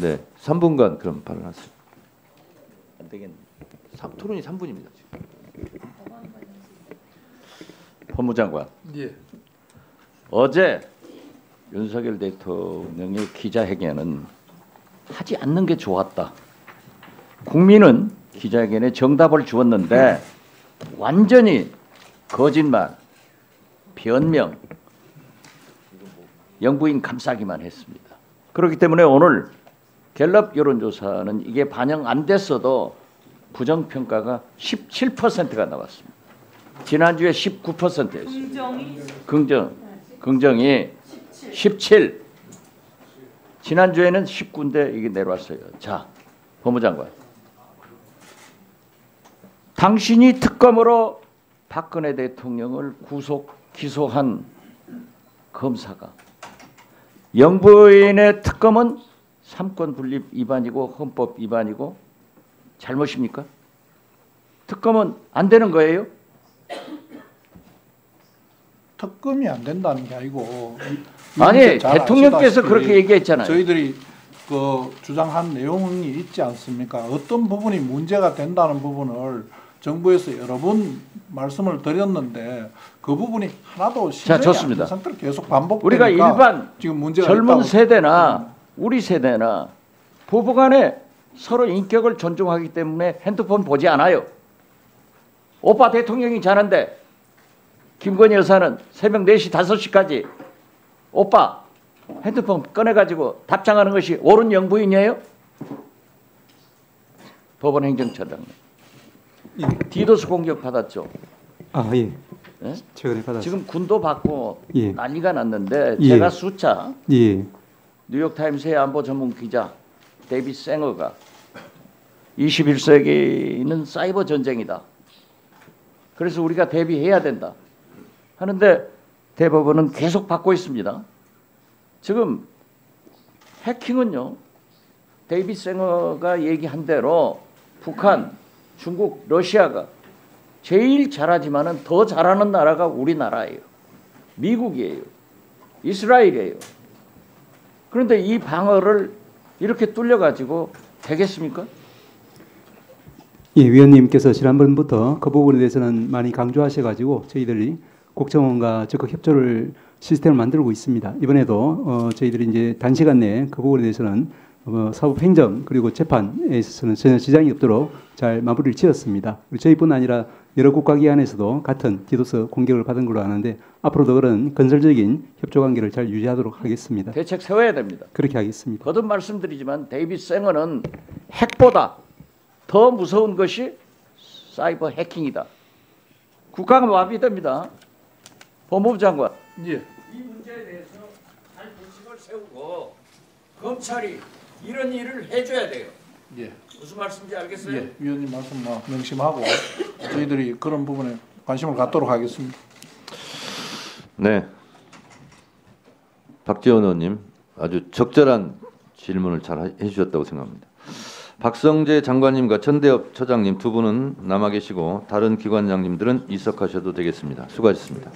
네, 3분간 그럼 발언하세요. 안 되겠네. 삼- 토론이 3분입니다. 지금. 법무장관. 예. 어제 윤석열 대통령의 기자회견은 하지 않는 게 좋았다. 국민은 기자회견에 정답을 주었는데 완전히 거짓말, 변명, 영부인 감싸기만 했습니다. 그렇기 때문에 오늘 갤럽 여론조사는 이게 반영 안 됐어도 부정평가가 17%가 나왔습니다. 지난주에 19%였어요. 긍정이 긍정, 긍정이 17. 지난주에는 19인데 이게 내려왔어요. 자, 법무장관. 당신이 특검으로 박근혜 대통령을 구속, 기소한 검사가 영부인의 특검은 삼권 분립 위반이고 헌법 위반이고 잘못입니까? 특검은 안 되는 거예요? 특검이 안 된다는 게 아니고 이- 아니 대통령께서 그렇게 얘기했잖아요. 저희들이 그 주장한 내용이 있지 않습니까? 어떤 부분이 문제가 된다는 부분을 정부에서 여러 번 말씀을 드렸는데 그 부분이 하나도 실행이. 안된 상태로 계속 반복되니까 우리가 일반 지금 문제가 젊은 세대나 우리 세대나 부부 간에 서로 인격을 존중하기 때문에 핸드폰 보지 않아요. 오빠 대통령이 자는데 김건희 여사는 새벽 4시 5시까지 오빠 핸드폰 꺼내가지고 답장하는 것이 옳은 영부인이에요? 법원 행정처장 예. 디도스 공격 받았죠. 아 예. 예? 최근에 받았. 지금 군도 받고 예. 난리가 났는데 예. 제가 예. 뉴욕타임스의 안보 전문 기자 데이비드 생어가 21세기는 사이버 전쟁이다. 그래서 우리가 대비해야 된다. 하는데 대법원은 계속 받고 있습니다. 지금 해킹은요. 데이비 생어가 얘기한 대로 북한, 중국, 러시아가 제일 잘하지만은 더 잘하는 나라가 우리나라예요. 미국이에요. 이스라엘이에요. 그런데 이 방어를 이렇게 뚫려 가지고 되겠습니까? 예, 위원님께서 지난번부터 그 부분에 대해서는 많이 강조하셔가지고 저희들이 국정원과 적극 협조를 시스템을 만들고 있습니다. 이번에도 어, 저희들이 이제 단시간 내에 그 부분에 대해서는 어, 사법 행정 그리고 재판에 있어서는 전혀 지장이 없도록 잘 마무리를 지었습니다. 저희뿐 아니라 여러 국가기관에서도 같은 디도스 공격을 받은 걸로 아는데 앞으로도 그런 건설적인 협조 관계를 잘 유지하도록 하겠습니다. 대책 세워야 됩니다. 그렇게 하겠습니다. 거듭 말씀드리지만 데이비드 생어는 핵보다 더 무서운 것이 사이버 해킹이다. 국가가 마비됩니다. 법무부 장관. 예. 이 문제에 대해서 잘 불식을 세우고 검찰이 이런 일을 해줘야 돼요. 예. 무슨 말씀인지 알겠어요? 예. 위원님 말씀 뭐 명심하고 저희들이 그런 부분에 관심을 갖도록 하겠습니다. 네. 박지원 의원님 아주 적절한 질문을 잘 해주셨다고 생각합니다. 박성재 장관님과 천대엽 처장님 두 분은 남아 계시고 다른 기관장님들은 이석하셔도 되겠습니다. 수고하셨습니다.